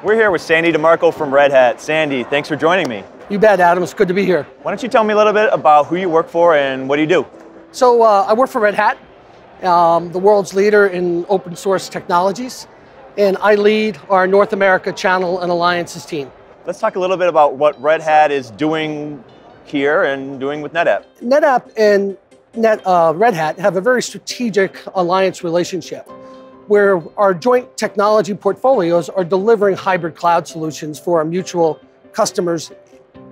We're here with Sandy DeMarco from Red Hat. Sandy, thanks for joining me. You bet, Adam. It's good to be here. Why don't you tell me a little bit about who you work for and what do you do? So, uh, I work for Red Hat, um, the world's leader in open source technologies, and I lead our North America channel and alliances team. Let's talk a little bit about what Red Hat is doing here and doing with NetApp. NetApp and Net, uh, Red Hat have a very strategic alliance relationship where our joint technology portfolios are delivering hybrid cloud solutions for our mutual customers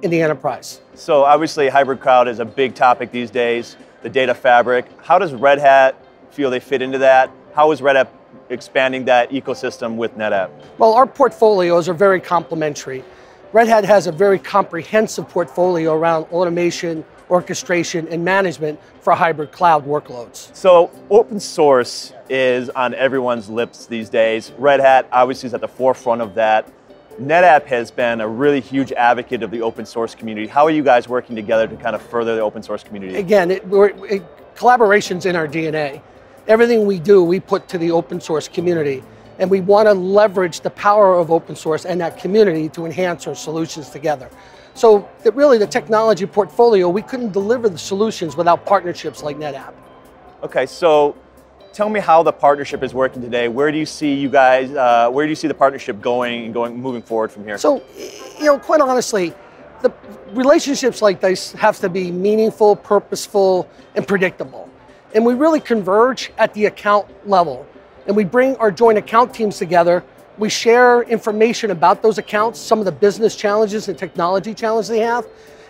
in the enterprise. So obviously hybrid cloud is a big topic these days, the data fabric. How does Red Hat feel they fit into that? How is Red Hat expanding that ecosystem with NetApp? Well, our portfolios are very complementary. Red Hat has a very comprehensive portfolio around automation, orchestration, and management for hybrid cloud workloads. So open source is on everyone's lips these days. Red Hat obviously is at the forefront of that. NetApp has been a really huge advocate of the open source community. How are you guys working together to kind of further the open source community? Again, it, it, collaboration's in our DNA. Everything we do, we put to the open source community. And we want to leverage the power of open source and that community to enhance our solutions together. So that really the technology portfolio, we couldn't deliver the solutions without partnerships like NetApp. Okay, so tell me how the partnership is working today. Where do you see you guys, uh, where do you see the partnership going and going, moving forward from here? So, you know, quite honestly, the relationships like this have to be meaningful, purposeful, and predictable. And we really converge at the account level. And we bring our joint account teams together we share information about those accounts, some of the business challenges and technology challenges they have,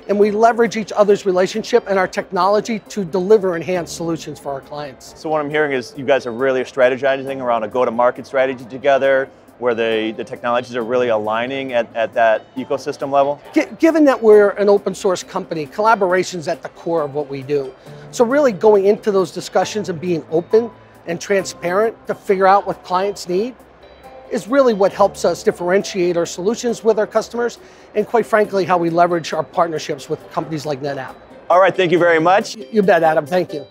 and we leverage each other's relationship and our technology to deliver enhanced solutions for our clients. So what I'm hearing is you guys are really strategizing around a go-to-market strategy together, where the, the technologies are really aligning at, at that ecosystem level? given that we're an open source company, collaboration is at the core of what we do. So really going into those discussions and being open and transparent to figure out what clients need is really what helps us differentiate our solutions with our customers and quite frankly how we leverage our partnerships with companies like NetApp. All right, thank you very much. You bet, Adam. Thank you.